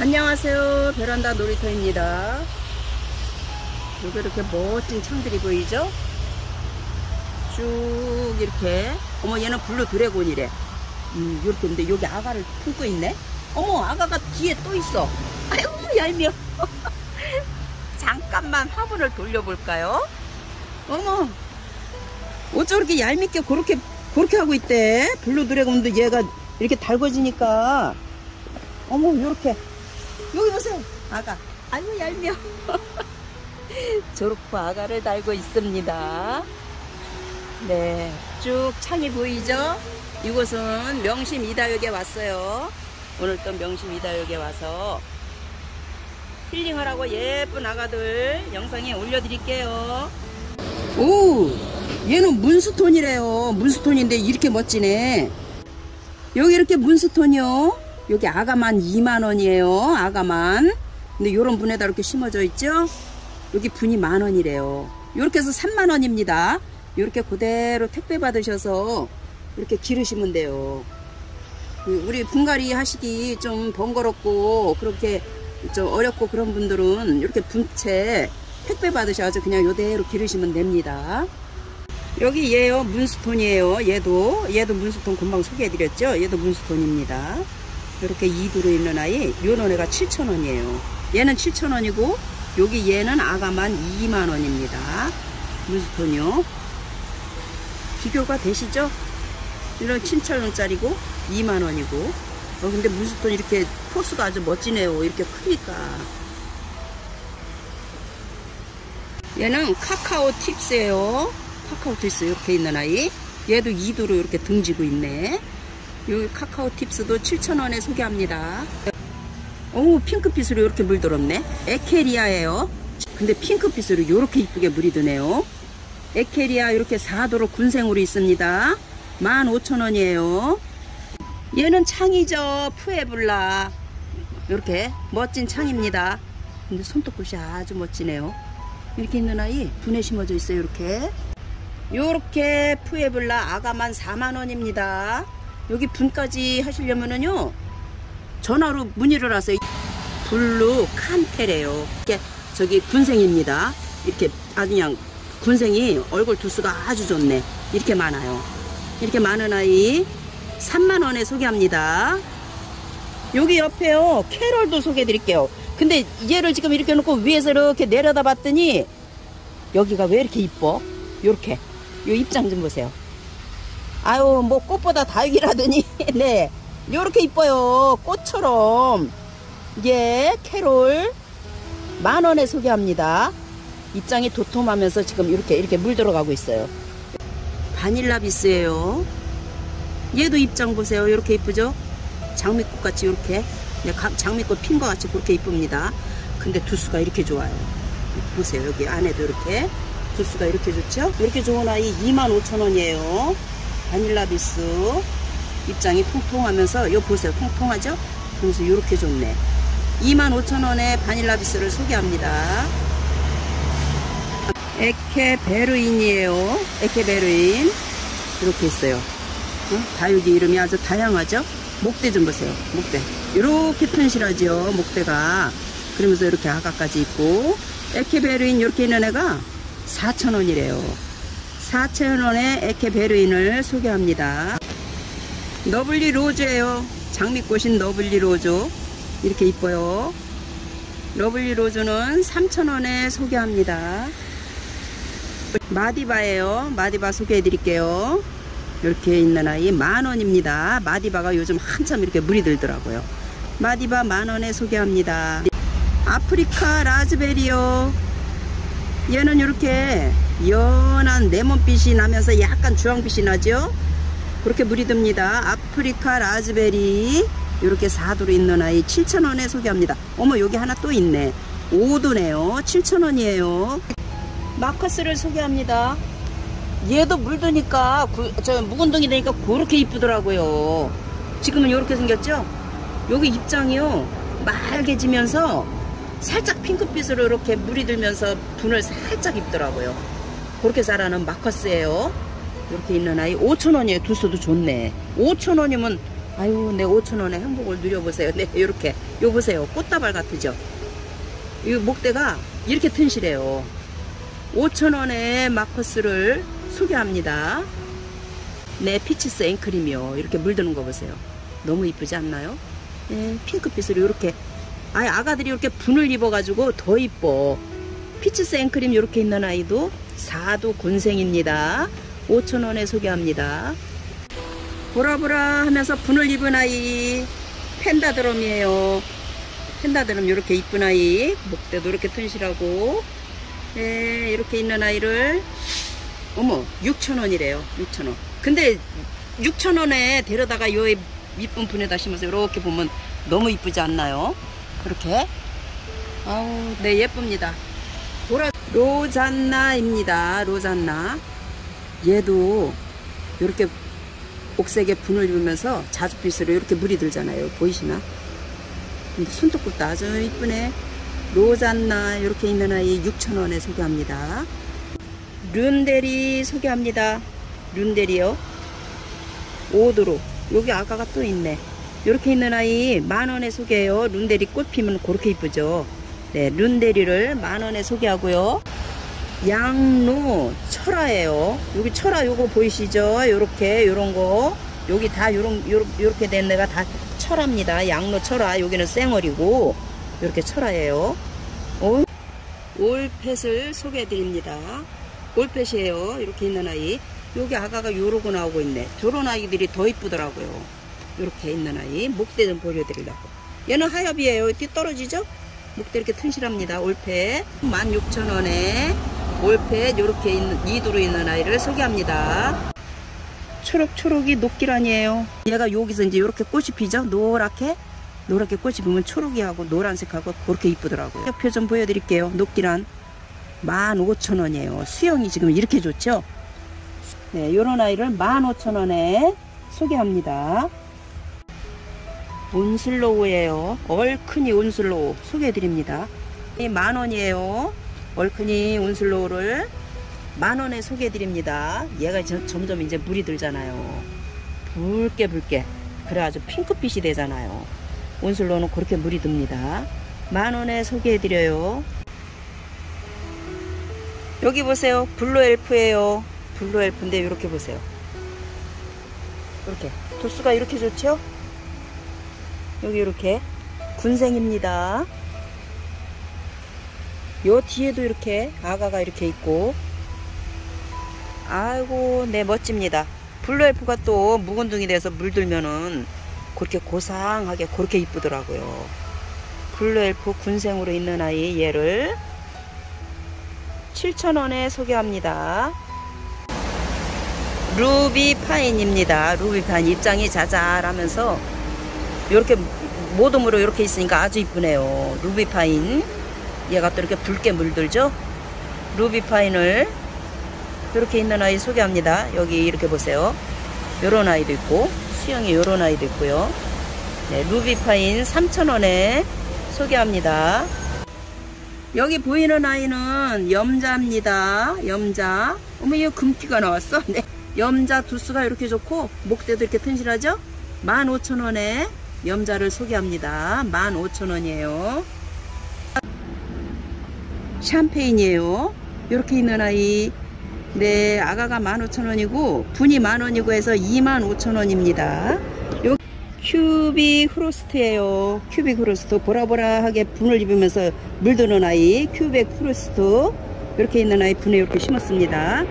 안녕하세요. 베란다 놀이터입니다. 여기 이렇게 멋진 창들이 보이죠? 쭉 이렇게. 어머 얘는 블루 드래곤이래. 음 이렇게 근데 여기 아가를 품고 있네? 어머 아가가 뒤에 또 있어. 아이고 얄미워. 잠깐만 화분을 돌려볼까요? 어머 어쩜 이렇게 얄밉게 그렇게 그렇게 하고 있대? 블루 드래곤도 얘가 이렇게 달궈지니까. 어머 이렇게 여기 보세요. 아가. 아이고 얄미워. 조르프 아가를 달고 있습니다. 네 쭉 창이 보이죠? 이곳은 명심 이다역에 왔어요. 오늘 또 명심 이다역에 와서 힐링하라고 예쁜 아가들 영상에 올려드릴게요. 오 얘는 문스톤이래요. 문스톤인데 이렇게 멋지네. 여기 이렇게 문스톤이요 여기 아가만 2만원이에요. 아가만. 근데 요런 분에다 이렇게 심어져 있죠? 여기 분이 만원이래요. 이렇게 해서 3만원입니다. 이렇게 그대로 택배 받으셔서 이렇게 기르시면 돼요. 그 우리 분갈이 하시기 좀 번거롭고 그렇게 좀 어렵고 그런 분들은 이렇게 분채 택배 받으셔서 그냥 요대로 기르시면 됩니다. 여기 얘요 문스톤이에요. 얘도 얘도 문스톤 금방 소개해드렸죠? 얘도 문스톤입니다 이렇게 2두로 있는 아이 요런 애가 7,000원이에요. 얘는 7,000원이고 여기 얘는 아가만 2만원입니다. 문스톤이요? 비교가 되시죠? 이런 7,000원짜리고 2만원이고. 어, 근데 문스톤 이렇게 포스가 아주 멋지네요. 이렇게 크니까. 얘는 카카오 팁스예요. 카카오 팁스 이렇게 있는 아이. 얘도 2두로 이렇게 등지고 있네 이 카카오 팁스도 7,000원에 소개합니다. 오 핑크빛으로 이렇게 물 들었네. 에케리아예요. 근데 핑크빛으로 이렇게 이쁘게 물이 드네요. 에케리아 이렇게 4두로 군생으로 있습니다. 15,000원이에요. 얘는 창이죠. 푸에블라. 이렇게 멋진 창입니다. 근데 손톱끝이 아주 멋지네요. 이렇게 있는 아이 분에 심어져 있어요 이렇게. 요렇게 푸에블라 아가만 4만원입니다 여기 분까지 하시려면은요 전화로 문의를 하세요. 블루 칸테래요. 이렇게 저기 군생입니다. 이렇게 아주 그냥 군생이 얼굴 두수가 아주 좋네. 이렇게 많아요. 이렇게 많은 아이 3만원에 소개합니다. 여기 옆에요. 캐럴도 소개해 드릴게요. 근데 얘를 지금 이렇게 놓고 위에서 이렇게 내려다 봤더니 여기가 왜 이렇게 이뻐? 요렇게. 요 입장 좀 보세요 아유 뭐 꽃보다 다육이라더니. 네. 요렇게 이뻐요 꽃처럼. 예 캐롤. 만원에 소개합니다. 입장이 도톰하면서 지금 이렇게 이렇게 물 들어가고 있어요. 바닐라 비스예요. 얘도 입장 보세요. 이렇게 이쁘죠? 장미꽃 같이 이렇게. 장미꽃 핀 것 같이 그렇게 이쁩니다. 근데 두수가 이렇게 좋아요. 보세요. 여기 안에도 이렇게 두수가 이렇게 좋죠? 이렇게 좋은 아이 25,000원이에요 바닐라 비스 입장이 통통하면서 요 보세요. 통통하죠? 그래서 이렇게 좋네. 25,000원에 바닐라 비스를 소개합니다. 에케베르인이에요. 에케베르인. 이렇게 있어요. 어? 다육이 이름이 아주 다양하죠? 목대 좀 보세요. 목대. 이렇게 튼실하죠 목대가. 그러면서 이렇게 아가까지 있고. 에케베르인 이렇게 있는 애가 4,000원이래요 4,000원에 에케베르인을 소개합니다. 러블리 로즈예요. 장미꽃인 러블리 로즈. 이렇게 이뻐요. 러블리 로즈는 3,000원에 소개합니다. 마디바예요. 마디바 소개해 드릴게요. 이렇게 있는 아이 만원입니다. 마디바가 요즘 한참 이렇게 물이 들더라고요. 마디바 만원에 소개합니다. 아프리카 라즈베리요 얘는 이렇게 연한 레몬빛이 나면서 약간 주황빛이 나죠? 그렇게 물이 듭니다. 아프리카 라즈베리 이렇게 4도로 있는 아이 7,000원에 소개합니다. 어머 여기 하나 또 있네. 5도네요. 7,000원이에요. 마커스를 소개합니다. 얘도 물드니까 구, 저 묵은둥이 되니까 그렇게 이쁘더라고요. 지금은 이렇게 생겼죠? 여기 입장이요. 맑아지면서 살짝 핑크빛으로 이렇게 물이 들면서 분을 살짝 입더라고요 그렇게 자라는 마커스예요 이렇게 있는 아이 5천원이에요 두수도 좋네 5천원이면 아유, 내 5천원의 행복을 누려보세요. 네, 이렇게. 요 보세요. 꽃다발 같으죠? 이 목대가 이렇게 튼실해요. 5천원의 마커스를 소개합니다. 네, 피치스 앤 크림이요. 이렇게 물드는 거 보세요. 너무 이쁘지 않나요? 네, 핑크빛으로 이렇게. 아, 아가들이 이렇게 분을 입어가지고 더 이뻐. 피치스 앤 크림 이렇게 있는 아이도 사두 군생입니다. 5천원에 소개합니다. 보라보라 하면서 분을 입은 아이 펜다드럼이에요. 펜다드럼 이렇게 이쁜 아이 목대도 이렇게 튼실하고 네, 이렇게 있는 아이를 어머 6천원이래요 6천원 근데 6천원에 데려다가 요 이쁜 분에다 심어서 이렇게 보면 너무 이쁘지 않나요? 그렇게 아우 네 예쁩니다 보라 로잔나입니다 로잔나 얘도 이렇게 옥색에 분을 입으면서 자줏빛으로 이렇게 물이 들잖아요. 보이시나? 근데 손톱끝도 아주 이쁘네. 로잔나 이렇게 있는 아이 6,000원에 소개합니다. 룬데리 소개합니다. 룬데리요. 오드로. 여기 아가가 또 있네. 이렇게 있는 아이 만원에 소개해요. 룬데리 꽃 피면 그렇게 이쁘죠. 네, 룬데리를 만원에 소개하고요. 양로 철화예요. 여기 철화 요거 보이시죠? 요렇게 요런 거 여기 다 요런 요렇게 된 데가 다 철화입니다. 양로 철화 여기는 쌩얼이고 요렇게 철화예요. 올, 올펫을 소개해 드립니다. 올펫이에요. 이렇게 있는 아이. 여기 아가가 요러고 나오고 있네. 저런 아이들이 더 이쁘더라고요. 이렇게 있는 아이. 목대 좀 보여드리려고. 얘는 하엽이에요. 뒤 떨어지죠? 목대 이렇게 튼실합니다. 올펫 16,000원에 올펫 이렇게 있는 이두로 있는 아이를 소개합니다. 초록초록이 녹기란이에요. 얘가 여기서 이제 이렇게 꽃이 피죠. 노랗게 노랗게 꽃이 피면 초록이하고 노란색하고 그렇게 이쁘더라고요. 표좀 보여드릴게요. 녹기란 15,000원이에요. 수형이 지금 이렇게 좋죠. 네, 요런 아이를 15,000원에 소개합니다. 온슬로우예요. 얼큰이 온슬로우 소개해드립니다. 만원이에요. 얼큰이 온슬로우를 만원에 소개해드립니다. 얘가 점점 이제 물이 들잖아요. 붉게 붉게. 그래가지고 핑크빛이 되잖아요. 온슬로우는 그렇게 물이 듭니다. 만원에 소개해드려요. 여기 보세요. 블루 엘프예요. 블루 엘프인데 이렇게 보세요. 이렇게 두수가 이렇게 좋죠? 여기 이렇게 군생입니다. 요 뒤에도 이렇게 아가가 이렇게 있고. 아이고 네 멋집니다. 블루엘프가 또 묵은둥이 돼서 물들면은 그렇게 고상하게 그렇게 이쁘더라고요. 블루엘프 군생으로 있는 아이 얘를 7,000원에 소개합니다. 루비 파인입니다. 루비 파인 입장이 자잘하면서 이렇게 모둠으로 이렇게 있으니까 아주 이쁘네요. 루비 파인. 얘가 또 이렇게 붉게 물들죠? 루비파인을 이렇게 있는 아이 소개합니다. 여기 이렇게 보세요. 요런 아이도 있고 수영이 요런 아이도 있고요. 네, 루비파인 3,000원에 소개합니다. 여기 보이는 아이는 염자입니다. 염자. 어머 이 금피가 나왔어? 네. 염자 두수가 이렇게 좋고 목대도 이렇게 튼실하죠? 15,000원에 염자를 소개합니다 15,000원이에요 샴페인이에요. 이렇게 있는 아이. 네, 아가가 15,000원이고 분이 만원이고 해서 25,000원입니다. 요 큐빅 프로스트예요. 큐빅 프로스트 보라보라하게 분을 입으면서 물드는 아이 큐빅 프로스트 이렇게 있는 아이 분에 이렇게 심었습니다.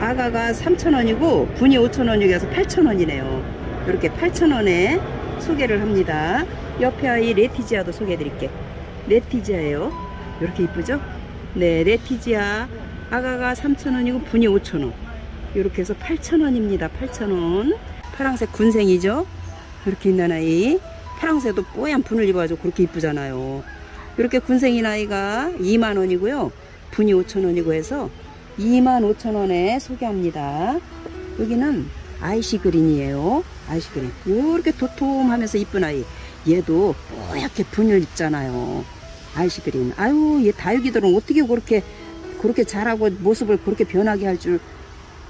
아가가 3,000원이고 분이 5,000원이고 해서 8,000원이네요. 이렇게 8,000원에 소개를 합니다. 옆에 아이 레티지아도 소개해 드릴게. 레티지아예요. 이렇게 이쁘죠? 네, 레티지아 아가가 3,000원이고 분이 5,000원. 이렇게 해서 8,000원입니다. 8,000원. 파랑색 군생이죠? 이렇게 있는 아이. 파랑새도 뽀얀 분을 입어가지고 그렇게 이쁘잖아요. 이렇게 군생인 아이가 2만원이고요. 분이 5천원이고 해서 2만 5천원에 소개합니다. 여기는 아이시 그린이에요. 그린. 이렇게 도톰하면서 이쁜 아이. 얘도 뽀얗게 분을 입잖아요. 아이시그린 아유 얘 다육이들은 어떻게 그렇게 그렇게 잘하고 모습을 그렇게 변하게 할 줄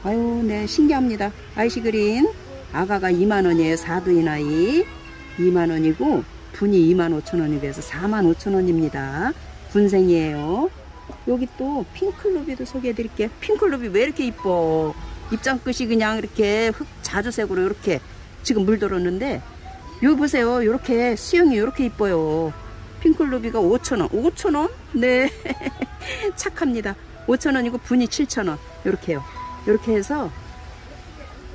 아유 네 신기합니다 아이시그린 아가가 2만원이에요. 사두인 아이. 2만원이고, 분이 2만 5천원이 돼서 4만 5천원입니다. 군생이에요. 여기 또 핑클루비도 소개해 드릴게요. 핑클루비 왜 이렇게 이뻐? 입장 끝이 그냥 이렇게 흑 자주색으로 이렇게 지금 물 들었는데 여기 보세요. 이렇게 수영이 이렇게 이뻐요. 핑클루비가 5천원. 5천원? 네. 착합니다. 5천원이고 분이 7천원. 이렇게요. 이렇게 해서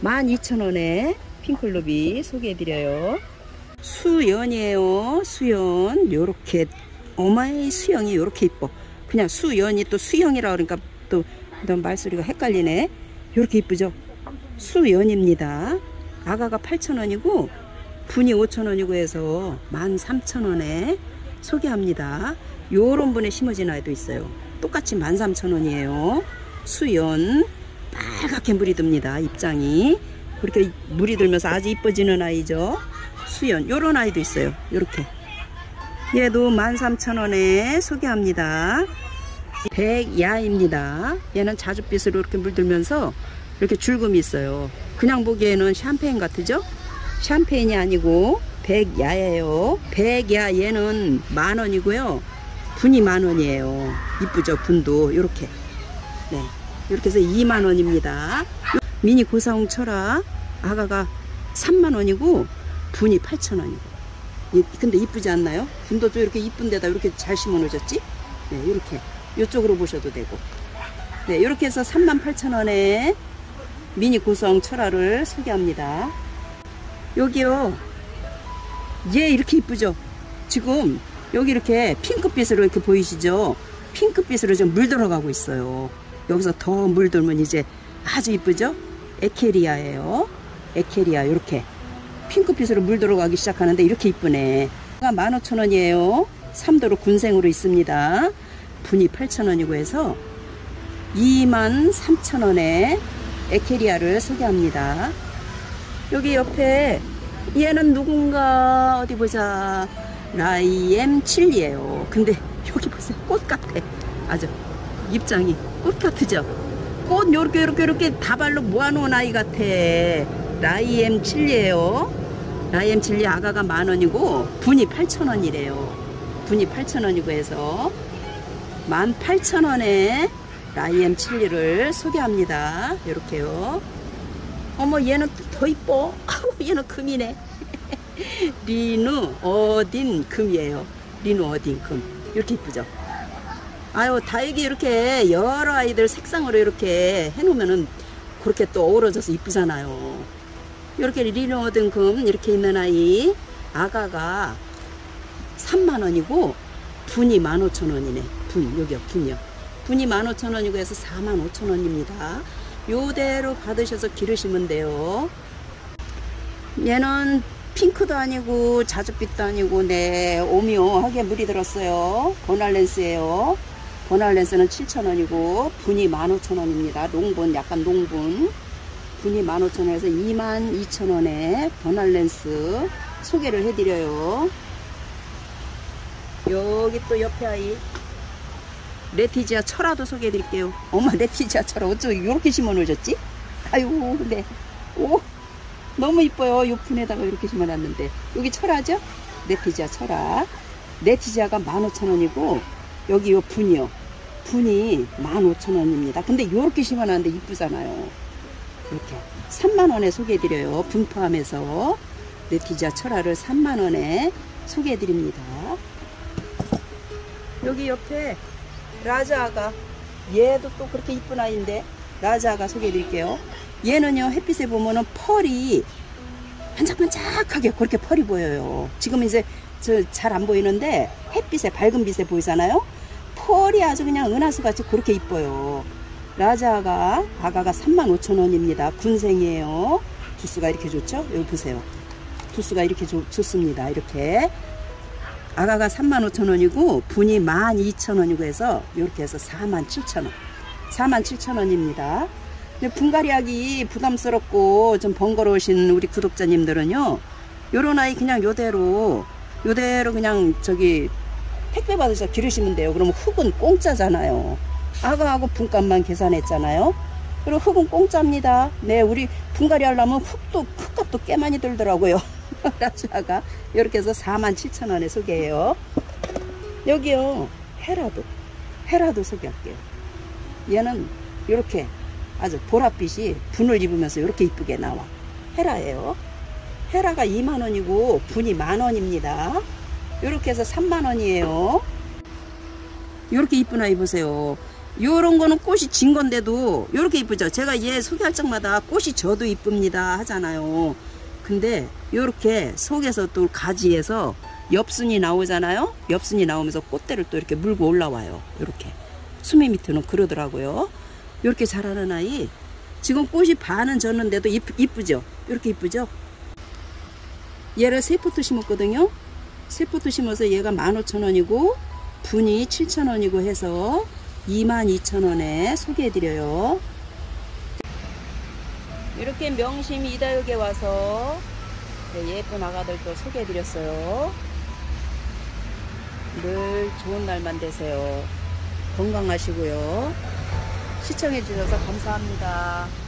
12,000원에 핑클루비 소개해드려요. 수연이에요. 수연. 요렇게 어마이 수영이 요렇게 이뻐. 그냥 수연이 또 수영이라 그러니까 또 말소리가 헷갈리네. 요렇게 이쁘죠? 수연입니다. 아가가 8,000원이고 분이 5,000원이고 해서 13,000원에 소개합니다. 요런 분의 심어진 아이도 있어요. 똑같이 13,000원이에요. 수연 빨갛게 물이 듭니다. 입장이 그렇게 물이 들면서 아주 이뻐지는 아이죠. 수연 요런 아이도 있어요. 요렇게 얘도 13,000원에 소개합니다. 백야입니다. 얘는 자줏빛으로 이렇게 물들면서 이렇게 줄금이 있어요. 그냥 보기에는 샴페인 같으죠? 샴페인이 아니고 백야예요. 백야 얘는 만 원이고요. 분이 만 원이에요. 이쁘죠? 분도 이렇게 네, 이렇게 해서 2만 원입니다. 미니 고사홍 철아 아가가 3만 원이고 분이 8천 원이고 근데 이쁘지 않나요? 분도 좀 이렇게 이쁜 데다 이렇게 잘 심어 놓으셨지? 네, 이렇게 이쪽으로 보셔도 되고 네, 이렇게 해서 38,000원에 미니 고성 철화를 소개합니다. 여기요. 얘 이렇게 이쁘죠? 지금 여기 이렇게 핑크빛으로 이렇게 보이시죠? 핑크빛으로 좀물 들어가고 있어요. 여기서 더 물들면 이제 아주 이쁘죠? 에케리아예요. 에케리아 이렇게 핑크빛으로 물 들어가기 시작하는데 이렇게 이쁘네. 15,000원이에요. 3도로 군생으로 있습니다. 분이 8,000원이고 해서 23,000원에 에케리아를 소개합니다. 여기 옆에 얘는 누군가 어디 보자. 라이엠 칠리에요. 근데 여기 보세요. 꽃 같아. 아주 입장이 꽃 같으죠? 꽃 요렇게 요렇게 요렇게 다발로 모아놓은 아이 같아. 라이엠 칠리에요. 라이엠 칠리 아가가 만 원이고 분이 8천 원이래요. 분이 8천 원이고 해서 18,000원에 라이엠 칠리를 소개합니다. 요렇게요. 어머 얘는 더 이뻐. 얘는 금이네. 리누 어딘 금이에요. 리누 어딘 금. 이렇게 이쁘죠? 아유 다육이 이렇게 여러 아이들 색상으로 이렇게 해놓으면은 그렇게 또 어우러져서 이쁘잖아요. 이렇게 리누 어딘 금 이렇게 있는 아이 아가가 3만원이고 분이 15,000원이네. 분 여기요 분이요 분이 15,000원이고 해서 45,000원입니다. 요대로 받으셔서 기르시면 돼요. 얘는 핑크도 아니고 자줏빛도 아니고 네 오묘하게 물이 들었어요. 보날렌스예요. 보날렌스는 7,000원이고 분이 15,000원입니다. 농분 약간 농분. 분이 15,000원에서 22,000원에 보날렌스 소개를 해드려요. 여기 또 옆에 아이 레티지아 철화도 소개해 드릴게요. 엄마 레티지아 철화 어쩌고 이렇게 심어 놓으셨지? 아유 근데 오 너무 이뻐요. 요 분에다가 이렇게 심어 놨는데 여기 철화죠? 레티지아 철화 레티지아가 15,000원이고 여기 요 분이요. 분이 15,000원입니다. 근데 이렇게 심어 놨는데 이쁘잖아요. 이렇게 3만원에 소개해 드려요. 분 포함해서 레티지아 철화를 3만원에 소개해 드립니다. 여기 옆에 라자가 얘도 또 그렇게 이쁜 아이인데 라자가 소개해 드릴게요. 얘는요 햇빛에 보면은 펄이 반짝반짝하게 그렇게 펄이 보여요. 지금 이제 저잘안 보이는데 햇빛에 밝은 빛에 보이잖아요? 펄이 아주 그냥 은하수 같이 그렇게 이뻐요. 라자가 아가가 35,000원입니다. 군생이에요. 두수가 이렇게 좋죠? 여기 보세요. 두수가 이렇게 좋, 좋습니다. 이렇게 아가가 35,000원이고 분이 12,000원이고 해서 이렇게 해서 47,000원. 47,000원입니다. 분갈이하기 부담스럽고 좀 번거로우신 우리 구독자님들은요 요런 아이 그냥 요대로 요대로 그냥 저기 택배 받으셔서 기르시면 돼요. 그러면 흙은 공짜잖아요. 아가하고 분값만 계산했잖아요. 그리고 흙은 공짜입니다. 네, 우리 분갈이 하려면 흙도, 흙값도 꽤 많이 들더라고요. 라주아가 이렇게 해서 47,000원에 소개해요. 여기요, 헤라도. 헤라도 소개할게요. 얘는 이렇게 아주 보랏빛이 분을 입으면서 이렇게 이쁘게 나와. 헤라예요. 헤라가 2만원이고 분이 만원입니다. 이렇게 해서 3만원이에요. 이렇게 이쁜 아이 보세요. 요런 거는 꽃이 진 건데도 이렇게 이쁘죠. 제가 얘 소개할 적마다 꽃이 져도 이쁩니다 하잖아요. 근데 요렇게 속에서 또 가지에서 엽순이 나오잖아요. 엽순이 나오면서 꽃대를 또 이렇게 물고 올라와요. 이렇게 수미 밑에는 그러더라고요. 이렇게 자라는 아이 지금 꽃이 반은 졌는데도 이쁘, 이쁘죠. 이렇게 이쁘죠. 얘를 세 포트 심었거든요. 세 포트 심어서 얘가 15,000원이고 분이 7,000원이고 해서 22,000원에 소개해드려요. 이렇게 명심 이다육에 와서 네, 예쁜 아가들도 소개해드렸어요. 늘 좋은 날만 되세요. 건강하시고요. 시청해주셔서 감사합니다.